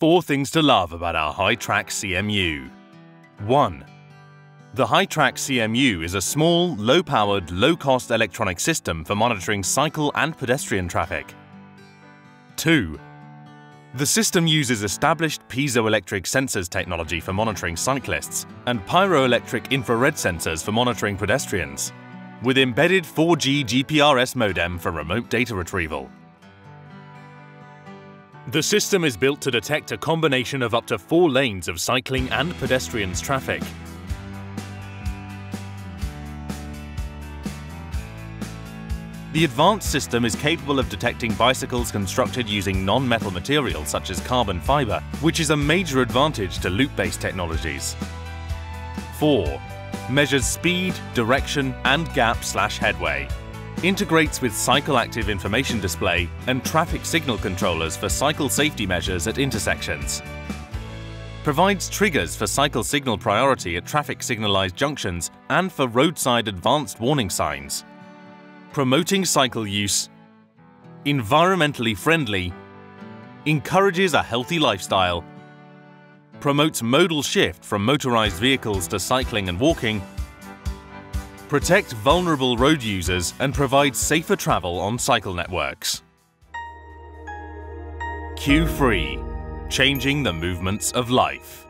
Four things to love about our HI-TRAC CMU. 1. The HI-TRAC CMU is a small, low-powered, low-cost electronic system for monitoring cycle and pedestrian traffic. 2. The system uses established piezoelectric sensors technology for monitoring cyclists and pyroelectric infrared sensors for monitoring pedestrians, with embedded 4G GPRS modem for remote data retrieval. The system is built to detect a combination of up to four lanes of cycling and pedestrians traffic. The advanced system is capable of detecting bicycles constructed using non-metal materials such as carbon fibre, which is a major advantage to loop-based technologies. 4. Measures speed, direction and gap-slash-headway integrates with Cycle Active information display and traffic signal controllers for cycle safety measures at intersections. Provides triggers for cycle signal priority at traffic signalized junctions and for roadside advanced warning signs. Promoting cycle use. Environmentally friendly. Encourages a healthy lifestyle. Promotes modal shift from motorized vehicles to cycling and walking protect vulnerable road users and provide safer travel on cycle networks. Q-Free, changing the movements of life.